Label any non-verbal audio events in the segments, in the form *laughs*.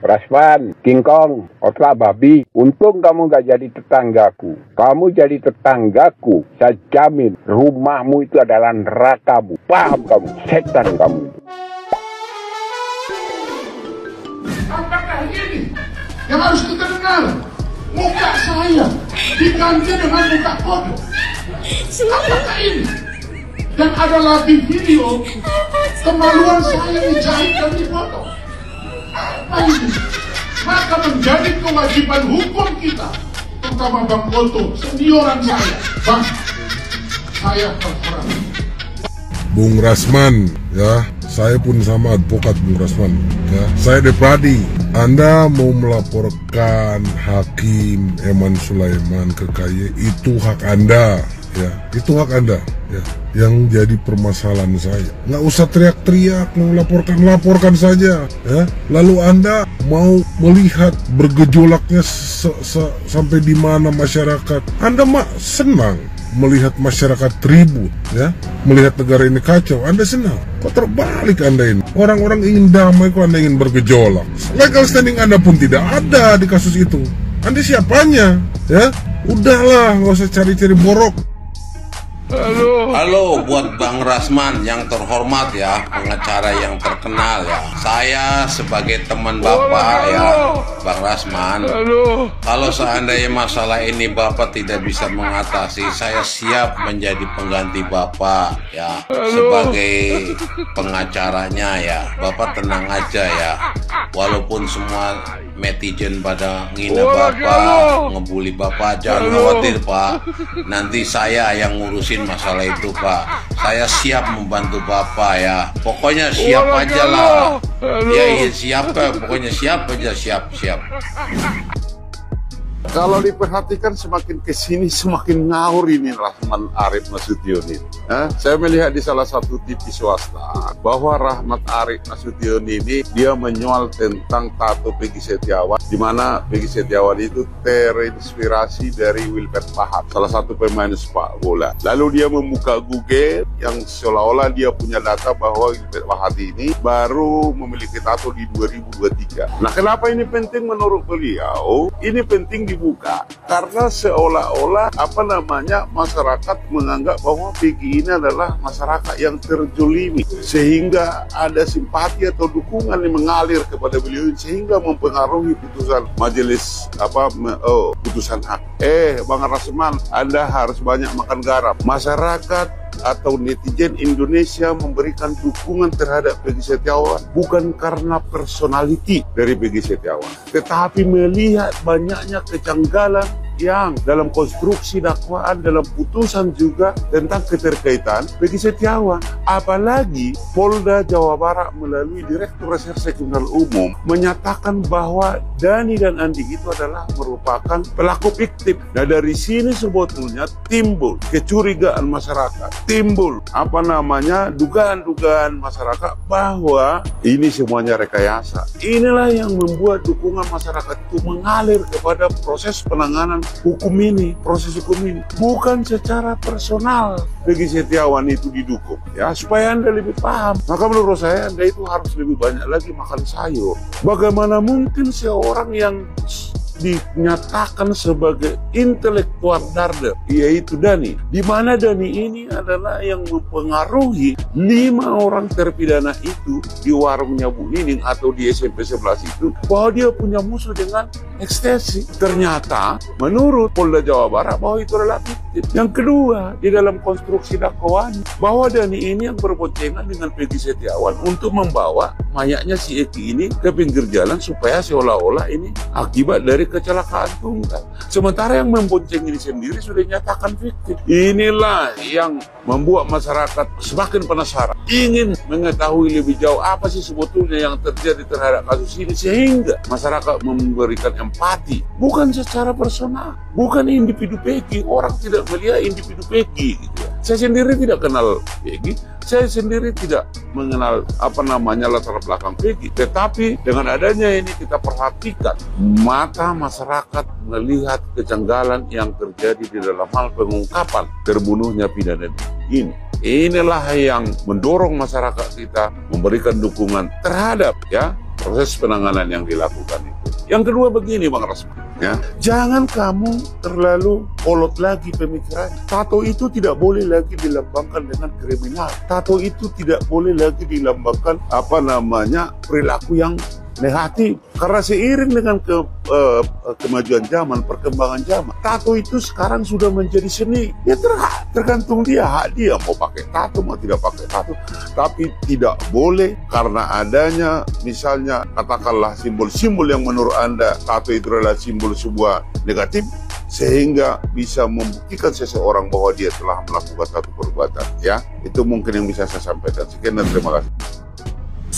Rasman, King Kong, otak babi. Untung kamu gak jadi tetanggaku. Kamu jadi tetanggaku. Saya jamin rumahmu itu adalah nerakamu. Paham kamu? Setan kamu. Apakah ini yang harus kita dengar? Muka saya diganti dengan muka kodok. Apakah ini? Dan ada lagi video kemaluan saya dijahit dan dipotong. Maka menjadi kewajiban hukum kita, terutama Bang Oto, senioran saya. Bang, saya terserah. Bung Rasman ya. Saya pun sama advokat Bung Rasman ya. Saya Depradi Anda mau melaporkan Hakim Eman Sulaiman ke KY itu hak Anda ya. Itu hak Anda ya yang jadi permasalahan saya. Nggak usah teriak-teriak mau laporkan laporkan saja. Ya lalu Anda mau melihat bergejolaknya se- se- sampai di mana masyarakat? Anda mah senang melihat masyarakat ribut ya. Melihat negara ini kacau anda senang. Kok terbalik anda ini? Orang-orang ingin damai kok anda ingin bergejolak. Legal standing anda pun tidak ada di kasus itu. Anda siapanya? Ya udahlah nggak usah cari-cari borok Halo buat Bang Rasman yang terhormat ya, pengacara yang terkenal ya. Saya sebagai teman Bapak ya, Bang Rasman. Kalau seandainya masalah ini Bapak tidak bisa mengatasi, saya siap menjadi pengganti Bapak ya sebagai pengacaranya ya. Bapak tenang aja ya. Walaupun semua netizen pada ngina Bapak, ngebully Bapak, jangan khawatir Pak. Nanti saya yang ngurusin masalah itu Pak. Saya siap membantu Bapak ya. Pokoknya siap aja lah. Ya iya siap. Pokoknya siap aja siap siap. Kalau diperhatikan semakin ke sini semakin ngawur ini Rahman Arif Nasution ini. Eh, saya melihat di salah satu TV swasta bahwa Rahmat Arif Nasution ini dia menyoal tentang tato Peggy Setiawan di mana Peggy Setiawan itu terinspirasi dari Wilfred Pahat, salah satu pemain sepak bola. Lalu dia membuka Google yang seolah-olah dia punya data bahwa Wilfred Pahat ini baru memiliki tato di 2023. Nah, kenapa ini penting menurut beliau? Ini penting dibuka karena seolah-olah apa namanya masyarakat menganggap bahwa Peggy ini adalah masyarakat yang terjolimi sehingga ada simpati atau dukungan yang mengalir kepada beliau sehingga mempengaruhi putusan majelis apa oh, putusan hak. Eh, Bang Rasman, Anda harus banyak makan garam. Masyarakat atau netizen Indonesia memberikan dukungan terhadap Peggy Setiawan bukan karena personality dari Peggy Setiawan, tetapi melihat banyaknya kejanggalan yang dalam konstruksi dakwaan dalam putusan juga tentang keterkaitan Peggy Setiawan. Apalagi Polda Jawa Barat melalui Direktur Reserse Kriminal Umum menyatakan bahwa Dani dan Andi itu adalah merupakan pelaku fiktif. Nah dari sini sebetulnya timbul kecurigaan masyarakat. Timbul apa namanya dugaan-dugaan masyarakat bahwa ini semuanya rekayasa. Inilah yang membuat dukungan masyarakat itu mengalir kepada proses penanganan hukum ini, proses hukum ini, bukan secara personal Peggy Setiawan itu didukung. Ya, supaya Anda lebih paham. Maka menurut saya Anda itu harus lebih banyak lagi makan sayur. Bagaimana mungkin seorang yang dinyatakan sebagai intelektual darder yaitu Dani di mana Dani ini adalah yang mempengaruhi lima orang terpidana itu di warungnya Bu Nining atau di SMP 11 itu bahwa dia punya musuh dengan ekstasi ternyata menurut Polda Jawa Barat bahwa itu fiktif yang kedua di dalam konstruksi dakwaan bahwa Dani ini yang berboncengan dengan Peggy Setiawan untuk membawa mayatnya si Eki ini ke pinggir jalan supaya seolah-olah ini akibat dari kecelakaan tunggal. Sementara yang membonceng ini sendiri sudah dinyatakan fiktif. Inilah yang membuat masyarakat semakin penasaran, ingin mengetahui lebih jauh apa sih sebetulnya yang terjadi terhadap kasus ini sehingga masyarakat memberikan empati bukan secara personal, bukan individu Peggy. Orang tidak melihat individu Peggy gitu ya. Saya sendiri tidak kenal Peggy, saya sendiri tidak mengenal apa namanya latar belakang Peggy. Tetapi dengan adanya ini kita perhatikan mata masyarakat melihat kejanggalan yang terjadi di dalam hal pengungkapan terbunuhnya pidana ini. Inilah yang mendorong masyarakat kita memberikan dukungan terhadap ya proses penanganan yang dilakukan itu. Yang kedua begini Bang Rasman, ya. Jangan kamu terlalu kolot lagi pemikiran. Tato itu tidak boleh lagi dilambangkan dengan kriminal. Tato itu tidak boleh lagi dilambangkan apa namanya perilaku yang negatif karena seiring dengan ke, uh, kemajuan zaman, perkembangan zaman, tato itu sekarang sudah menjadi seni. Ya ter tergantung dia, hak dia mau pakai tato mau tidak pakai tato, tapi tidak boleh karena adanya misalnya katakanlah simbol-simbol yang menurut anda tato itu adalah simbol sebuah negatif sehingga bisa membuktikan seseorang bahwa dia telah melakukan satu perbuatan ya. Itu mungkin yang bisa saya sampaikan. Sekian dan terima kasih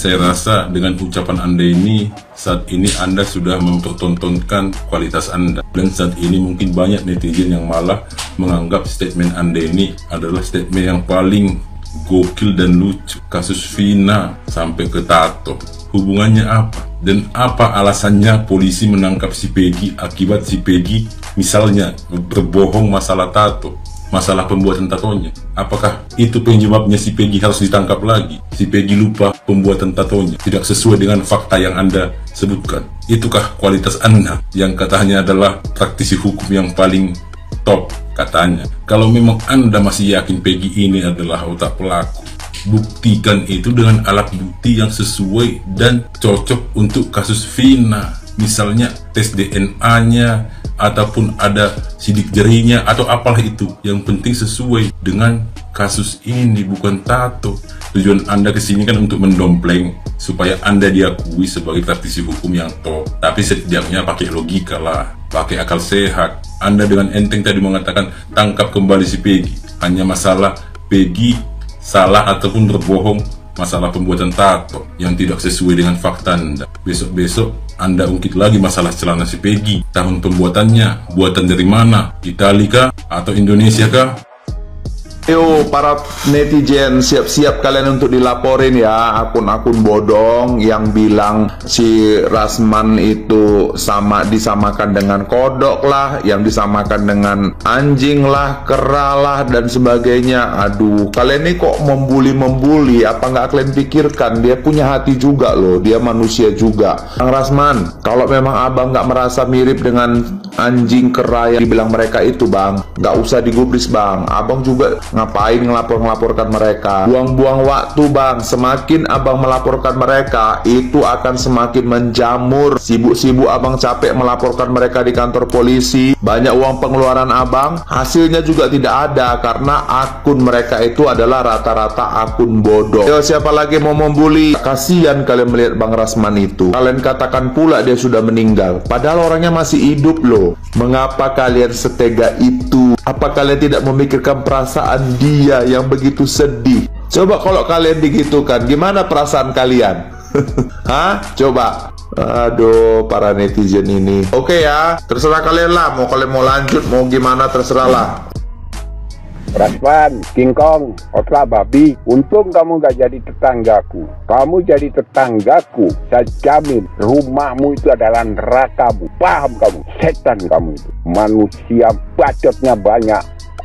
saya rasa dengan ucapan Anda ini, saat ini Anda sudah mempertontonkan kualitas Anda. Dan saat ini mungkin banyak netizen yang malah menganggap statement Anda ini adalah statement yang paling gokil dan lucu. Kasus Vina sampai ke tato. Hubungannya apa? Dan apa alasannya polisi menangkap si Peggy akibat si Peggy misalnya berbohong masalah tato? Masalah pembuatan tatonya. Apakah itu penyebabnya si Peggy harus ditangkap lagi? Si Peggy lupa pembuatan tatonya, tidak sesuai dengan fakta yang Anda sebutkan. Itukah kualitas Anda yang katanya adalah praktisi hukum yang paling top katanya. Kalau memang Anda masih yakin Peggy ini adalah otak pelaku, buktikan itu dengan alat bukti yang sesuai dan cocok untuk kasus Vina. Misalnya tes DNA-nya, ataupun ada sidik jarinya atau apalah itu yang penting sesuai dengan kasus ini bukan tato. Tujuan anda ke sini kan untuk mendompleng supaya anda diakui sebagai praktisi hukum yang top. Tapi setidaknya pakai logika lah pakai akal sehat. Anda dengan enteng tadi mengatakan tangkap kembali si Peggy. Hanya masalah Peggy salah ataupun berbohong masalah pembuatan tato yang tidak sesuai dengan fakta Anda. Besok-besok Anda ungkit lagi masalah celana si Peggy. Tahun pembuatannya, buatan dari mana? Italia atau Indonesia kah? Yo para netizen siap-siap kalian untuk dilaporin ya akun-akun bodong yang bilang si Rasman itu sama disamakan dengan kodok lah, yang disamakan dengan anjing lah, kera lah dan sebagainya. Aduh, kalian ini kok membuli-membuli? Apa nggak kalian pikirkan dia punya hati juga loh, dia manusia juga. Bang Rasman, kalau memang abang nggak merasa mirip dengan anjing kera yang dibilang mereka itu bang, nggak usah digubris bang. Abang juga Ngapain ngelapor-ngelaporkan mereka? Buang-buang waktu bang. Semakin abang melaporkan mereka, itu akan semakin menjamur. Sibuk-sibuk abang capek melaporkan mereka di kantor polisi. Banyak uang pengeluaran abang, hasilnya juga tidak ada karena akun mereka itu adalah rata-rata akun bodoh. Yo, siapa lagi mau membuli? Kasihan kalian melihat Bang Rasman itu. Kalian katakan pula dia sudah meninggal. Padahal orangnya masih hidup loh. Mengapa kalian setega itu? Apa kalian tidak memikirkan perasaan dia yang begitu sedih. Coba kalau kalian digitukan, gimana perasaan kalian? *laughs* Hah? Coba. Aduh, para netizen ini. Oke ya, terserah kalian lah. Mau kalian mau lanjut, mau gimana terserah lah. Rasman, King Kong, otak babi, untung kamu gak jadi tetanggaku. Kamu jadi tetanggaku, saya jamin rumahmu itu adalah nerakamu. Paham kamu? Setan kamu itu. Manusia bacotnya banyak,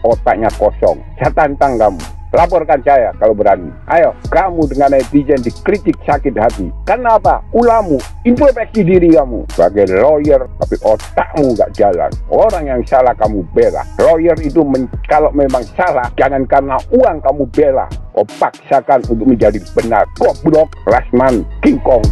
otaknya kosong. Saya tantang kamu. Laporkan saya kalau berani. Ayo, kamu dengan netizen dikritik sakit hati. Kenapa? Ulamu, introspeksi diri kamu. Sebagai lawyer, tapi otakmu gak jalan. Orang yang salah kamu bela. Lawyer itu men kalau memang salah, jangan karena uang kamu bela. Kau paksakan untuk menjadi benar. Goblok, Rasman, King Kong.